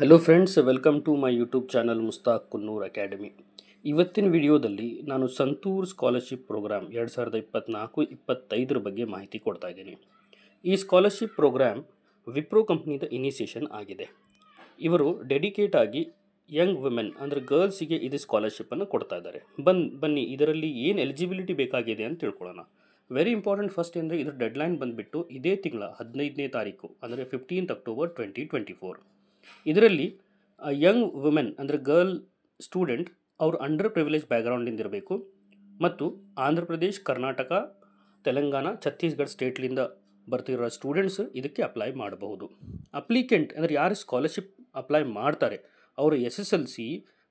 Hello friends welcome to my YouTube channel Mushtaq Kunnur academy ಇವತ್ತಿನ ವಿಡಿಯೋದಲ್ಲಿ ನಾನು santoor scholarship program ಎರಡು ಸಾವಿರದ ಇಪ್ಪತ್ತ್ನಾಲ್ಕು ಇಪ್ಪತ್ತೈದರ ಬಗ್ಗೆ ಮಾಹಿತಿ ಕೊಡ್ತಾ ಇದ್ದೀನಿ. ಈ ಸ್ಕಾಲರ್ಶಿಪ್ ಪ್ರೋಗ್ರಾಮ್ ವಿಪ್ರೋ ಕಂಪ್ನಿದ ಇನಿಷಿಯೇಷನ್ ಆಗಿದೆ. ಇವರು ಡೆಡಿಕೇಟ್ ಆಗಿ ಯಂಗ್ ವುಮೆನ್ ಅಂದರೆ ಗರ್ಲ್ಸಿಗೆ ಇದು ಸ್ಕಾಲರ್ಶಿಪ್ಪನ್ನು ಕೊಡ್ತಾ ಇದ್ದಾರೆ. ಬನ್, ಬನ್ನಿ, ಇದರಲ್ಲಿ ಏನು ಎಲಿಜಿಬಿಲಿಟಿ ಬೇಕಾಗಿದೆ ಅಂತ ತಿಳ್ಕೊಳ್ಳೋಣ. ವೆರಿ ಇಂಪಾರ್ಟೆಂಟ್ ಫಸ್ಟ್ ಅಂದರೆ ಇದರ ಡೆಡ್ಲೈನ್ ಬಂದುಬಿಟ್ಟು ಇದೇ ತಿಂಗಳ ಹದಿನೈದನೇ ತಾರೀಕು, ಅಂದರೆ fifteenth October twenty twenty four ಇದರಲ್ಲಿ ಯಂಗ್ ವುಮೆನ್ ಅಂದರೆ ಗರ್ಲ್ ಸ್ಟೂಡೆಂಟ್ ಅವರು ಅಂಡರ್ ಪ್ರಿವಿಲೇಜ್ ಬ್ಯಾಕ್ಗ್ರೌಂಡಿಂದ ಇರಬೇಕು ಮತ್ತು ಆಂಧ್ರ ಪ್ರದೇಶ್, ಕರ್ನಾಟಕ, ತೆಲಂಗಾಣ ಛತ್ತೀಸ್ಗಢ ಸ್ಟೇಟ್ಲಿಂದ ಬರ್ತಿರೋ ಸ್ಟೂಡೆಂಟ್ಸ್ ಇದಕ್ಕೆ ಅಪ್ಲೈ ಮಾಡಬಹುದು. ಅಪ್ಲಿಕೆಂಟ್ ಅಂದರೆ ಯಾರು ಸ್ಕಾಲರ್ಶಿಪ್ ಅಪ್ಲೈ ಮಾಡ್ತಾರೆ, ಅವರು ಎಸ್ ಎಸ್ ಎಲ್ ಸಿ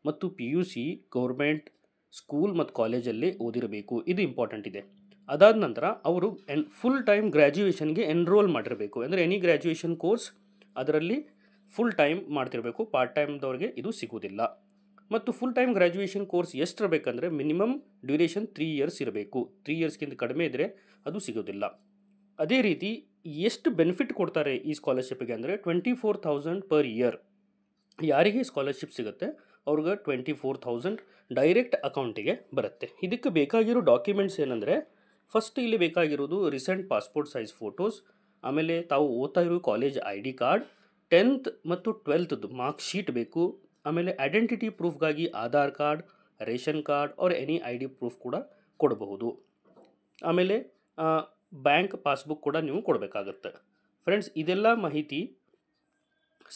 ಮತ್ತು P U C government school ಮತ್ತು ಕಾಲೇಜಲ್ಲಿ ಓದಿರಬೇಕು. ಇದು ಇಂಪಾರ್ಟೆಂಟ್ ಇದೆ. ಅದಾದ ನಂತರ ಅವರು ಎನ್ ಫುಲ್ ಟೈಮ್ ಗ್ರ್ಯಾಜುಯೇಷನ್ಗೆ ಎನ್ರೋಲ್ ಮಾಡಿರಬೇಕು. ಅಂದರೆ ಎನಿ ಗ್ರ್ಯಾಜುಯೇಷನ್ ಕೋರ್ಸ್ ಅದರಲ್ಲಿ ಫುಲ್ ಟೈಮ್ ಮಾಡ್ತಿರಬೇಕು. ಪಾರ್ಟ್ ಟೈಮ್ದವ್ರಿಗೆ ಇದು ಸಿಗೋದಿಲ್ಲ. ಮತ್ತು ಫುಲ್ ಟೈಮ್ ಗ್ರ್ಯಾಜುಯೇಷನ್ ಕೋರ್ಸ್ ಎಷ್ಟಿರಬೇಕಂದ್ರೆ ಮಿನಿಮಮ್ ಡ್ಯೂರೇಷನ್ ತ್ರೀ ಇಯರ್ಸ್ ಇರಬೇಕು. ತ್ರೀ ಇಯರ್ಸ್ಗಿಂತ ಕಡಿಮೆ ಇದ್ದರೆ ಅದು ಸಿಗೋದಿಲ್ಲ. ಅದೇ ರೀತಿ ಎಷ್ಟು ಬೆನಿಫಿಟ್ ಕೊಡ್ತಾರೆ ಈ ಸ್ಕಾಲರ್ಶಿಪ್ಗೆ ಅಂದರೆ twenty four thousand per year ಯಾರಿಗೆ ಸ್ಕಾಲರ್ಶಿಪ್ ಸಿಗುತ್ತೆ? ಅವ್ರಿಗೆ ಟ್ವೆಂಟಿ ಫೋರ್ ಥೌಸಂಡ್ ಡೈರೆಕ್ಟ್ ಅಕೌಂಟಿಗೆ ಬರುತ್ತೆ. ಇದಕ್ಕೆ ಬೇಕಾಗಿರೋ ಡಾಕ್ಯುಮೆಂಟ್ಸ್ ಏನಂದರೆ ಫಸ್ಟ್ ಇಲ್ಲಿ ಬೇಕಾಗಿರೋದು ರೀಸೆಂಟ್ ಪಾಸ್ಪೋರ್ಟ್ ಸೈಜ್ ಫೋಟೋಸ್ ಆಮೇಲೆ ತಾವು ಓದ್ತಾ ಇರೋ college I D card tenth ಮತ್ತು ಟ್ವೆಲ್ತ್ದು ಮಾರ್ಕ್ ಶೀಟ್ ಬೇಕು. ಆಮೇಲೆ identity ಪ್ರೂಫ್ಗಾಗಿ Aadhaar card, ration card or any I D proof ಕೂಡ ಕೊಡಬಹುದು. ಆಮೇಲೆ ಬ್ಯಾಂಕ್ ಪಾಸ್ಬುಕ್ ಕೂಡ ನೀವು ಕೊಡಬೇಕಾಗತ್ತೆ. ಫ್ರೆಂಡ್ಸ್, ಇದೆಲ್ಲ ಮಾಹಿತಿ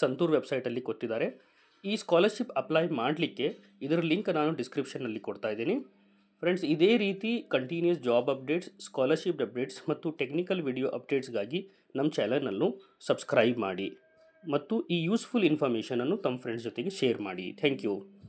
ಸಂತೂರ್ ವೆಬ್ಸೈಟಲ್ಲಿ ಕೊಟ್ಟಿದ್ದಾರೆ. ಈ ಸ್ಕಾಲರ್ಶಿಪ್ ಅಪ್ಲೈ ಮಾಡಲಿಕ್ಕೆ ಇದರ ಲಿಂಕ್ ನಾನು ಡಿಸ್ಕ್ರಿಪ್ಷನಲ್ಲಿ ಕೊಡ್ತಾ ಇದ್ದೀನಿ. ಫ್ರೆಂಡ್ಸ್, ಇದೇ ರೀತಿ continues job updates, scholarship updates ಮತ್ತು ಟೆಕ್ನಿಕಲ್ ವಿಡಿಯೋ ಅಪ್ಡೇಟ್ಸ್ಗಾಗಿ ನಮ್ಮ ಚಾನಲನ್ನು ಸಬ್ಸ್ಕ್ರೈಬ್ ಮಾಡಿ. ಮತ್ತು ಈ ಯೂಸ್ಫುಲ್ ಇನ್ಫಾರ್ಮೇಷನನ್ನು ತಮ್ಮ ಫ್ರೆಂಡ್ಸ್ ಜೊತೆಗೆ ಶೇರ್ ಮಾಡಿ. Thank you